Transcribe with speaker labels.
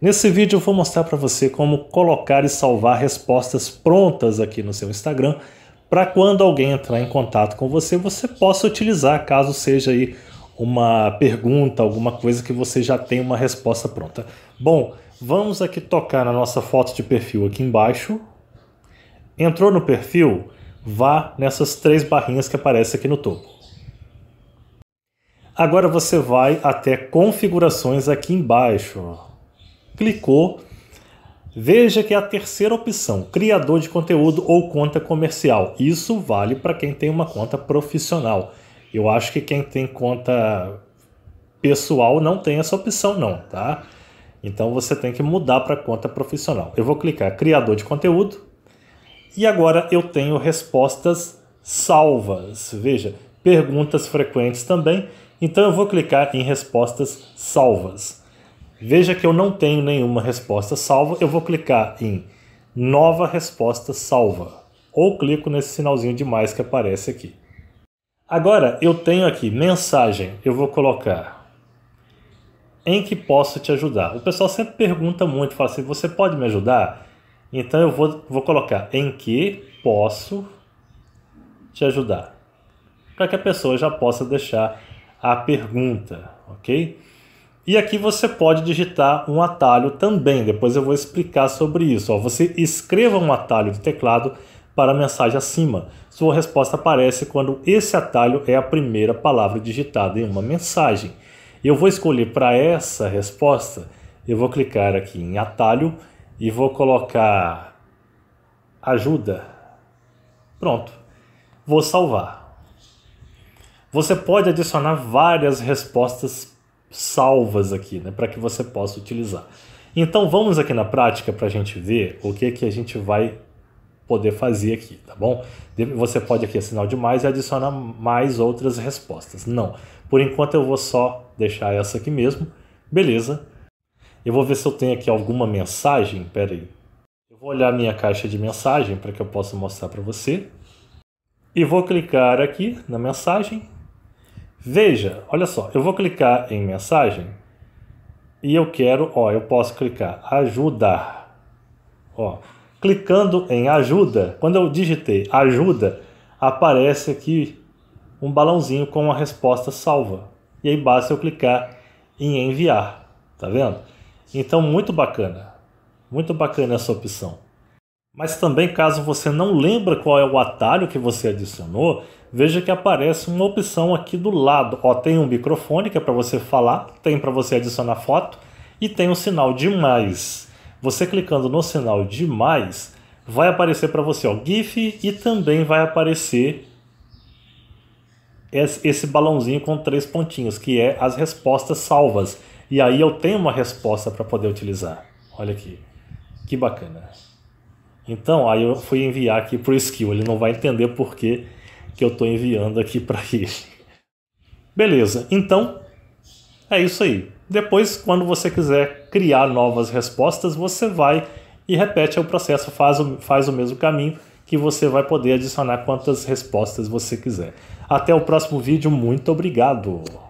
Speaker 1: Nesse vídeo eu vou mostrar para você como colocar e salvar respostas prontas aqui no seu Instagram para quando alguém entrar em contato com você, você possa utilizar caso seja aí uma pergunta, alguma coisa que você já tem uma resposta pronta. Bom, vamos aqui tocar na nossa foto de perfil aqui embaixo. Entrou no perfil, vá nessas três barrinhas que aparecem aqui no topo. Agora você vai até configurações aqui embaixo clicou, veja que é a terceira opção, criador de conteúdo ou conta comercial. Isso vale para quem tem uma conta profissional. Eu acho que quem tem conta pessoal não tem essa opção não, tá? Então você tem que mudar para conta profissional. Eu vou clicar criador de conteúdo e agora eu tenho respostas salvas. Veja, perguntas frequentes também. Então eu vou clicar em respostas salvas. Veja que eu não tenho nenhuma resposta salva, eu vou clicar em nova resposta salva ou clico nesse sinalzinho de mais que aparece aqui. Agora eu tenho aqui mensagem, eu vou colocar em que posso te ajudar. O pessoal sempre pergunta muito, fala assim, você pode me ajudar? Então eu vou, vou colocar em que posso te ajudar. Para que a pessoa já possa deixar a pergunta, ok? E aqui você pode digitar um atalho também, depois eu vou explicar sobre isso. Você escreva um atalho de teclado para a mensagem acima. Sua resposta aparece quando esse atalho é a primeira palavra digitada em uma mensagem. Eu vou escolher para essa resposta, eu vou clicar aqui em atalho e vou colocar ajuda. Pronto. Vou salvar. Você pode adicionar várias respostas salvas aqui, né, para que você possa utilizar. Então vamos aqui na prática para a gente ver o que, que a gente vai poder fazer aqui, tá bom? Você pode aqui assinar o demais e adicionar mais outras respostas. Não, por enquanto eu vou só deixar essa aqui mesmo, beleza? Eu vou ver se eu tenho aqui alguma mensagem, pera aí. Eu vou olhar minha caixa de mensagem para que eu possa mostrar para você. E vou clicar aqui na mensagem Veja, olha só, eu vou clicar em mensagem e eu quero, ó, eu posso clicar ajudar. Ó, clicando em ajuda, quando eu digitei ajuda, aparece aqui um balãozinho com a resposta salva. E aí basta eu clicar em enviar, tá vendo? Então muito bacana. Muito bacana essa opção. Mas também, caso você não lembra qual é o atalho que você adicionou, veja que aparece uma opção aqui do lado. Ó, tem um microfone que é para você falar, tem para você adicionar foto e tem um sinal de mais. Você clicando no sinal de mais, vai aparecer para você ó, GIF e também vai aparecer esse balãozinho com três pontinhos, que é as respostas salvas. E aí eu tenho uma resposta para poder utilizar. Olha aqui, que bacana. Então, aí eu fui enviar aqui para o skill. Ele não vai entender por que, que eu estou enviando aqui para ele. Beleza, então é isso aí. Depois, quando você quiser criar novas respostas, você vai e repete o processo, faz o, faz o mesmo caminho que você vai poder adicionar quantas respostas você quiser. Até o próximo vídeo, muito obrigado!